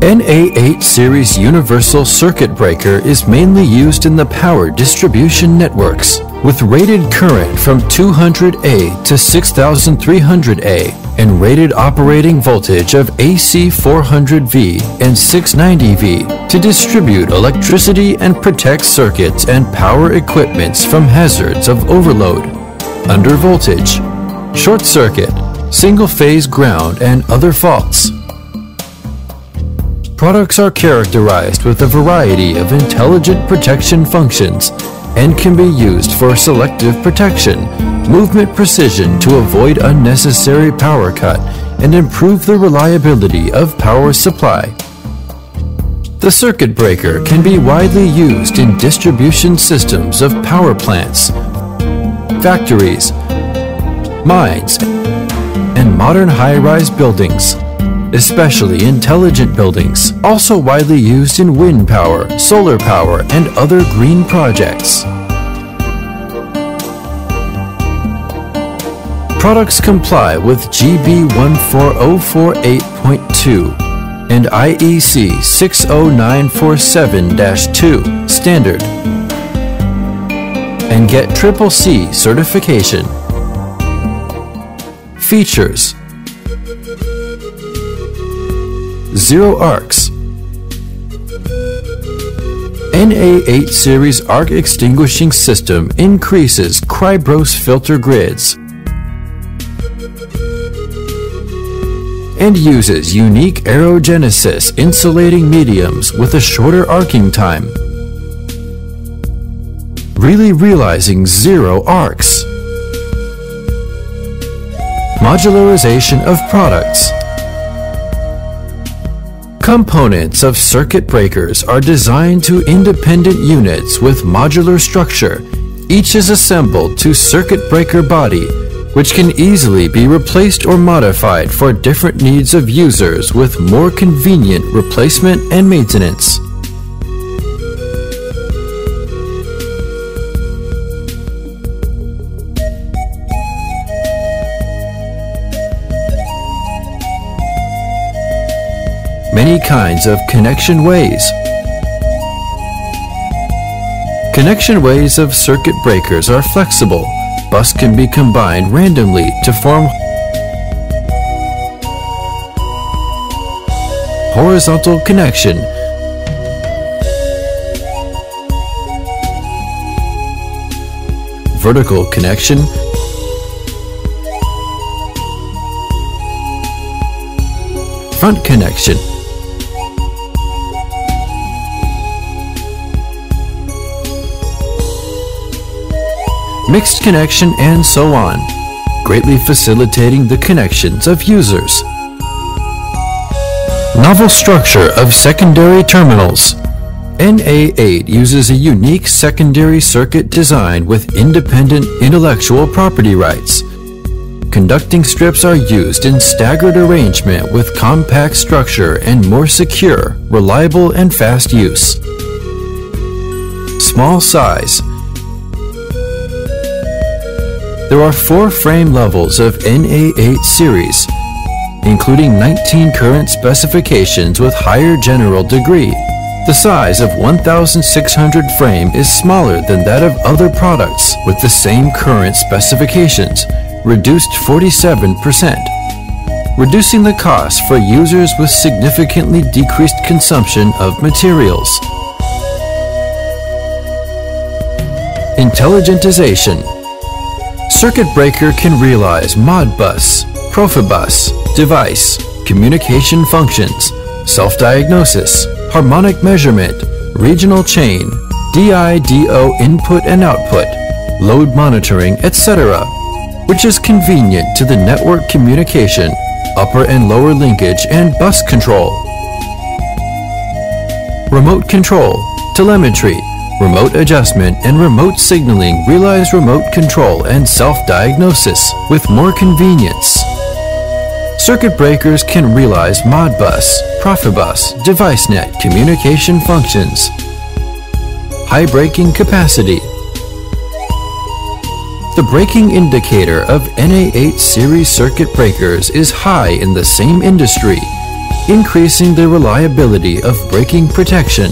NA8 series universal circuit breaker is mainly used in the power distribution networks with rated current from 200A to 6300A and rated operating voltage of AC 400V and 690V to distribute electricity and protect circuits and power equipments from hazards of overload, under voltage, short circuit, single phase ground and other faults. Products are characterized with a variety of intelligent protection functions and can be used for selective protection, movement precision to avoid unnecessary power cut, and improve the reliability of power supply. The circuit breaker can be widely used in distribution systems of power plants, factories, mines, and modern high-rise buildings especially intelligent buildings, also widely used in wind power, solar power, and other green projects. Products comply with GB 14048.2 and IEC 60947-2 standard and get Triple C certification. Features zero arcs. NA8 series arc extinguishing system increases Cribros filter grids and uses unique aerogenesis insulating mediums with a shorter arcing time, really realizing zero arcs. Modularization of products Components of circuit breakers are designed to independent units with modular structure. Each is assembled to circuit breaker body, which can easily be replaced or modified for different needs of users with more convenient replacement and maintenance. Many kinds of connection ways. Connection ways of circuit breakers are flexible. Bus can be combined randomly to form horizontal connection vertical connection front connection mixed connection, and so on, greatly facilitating the connections of users. Novel structure of secondary terminals. NA8 uses a unique secondary circuit design with independent intellectual property rights. Conducting strips are used in staggered arrangement with compact structure and more secure, reliable, and fast use. Small size there are four frame levels of NA8 series, including 19 current specifications with higher general degree. The size of 1600 frame is smaller than that of other products with the same current specifications, reduced 47%, reducing the cost for users with significantly decreased consumption of materials. Intelligentization Circuit Breaker can realize Modbus, Profibus, device, communication functions, self-diagnosis, harmonic measurement, regional chain, DIDO input and output, load monitoring, etc., which is convenient to the network communication, upper and lower linkage, and bus control. Remote control, telemetry, remote adjustment, and remote signaling realize remote control and self-diagnosis with more convenience. Circuit breakers can realize Modbus, Profibus, DeviceNet communication functions. High breaking capacity. The breaking indicator of NA8 series circuit breakers is high in the same industry increasing the reliability of breaking protection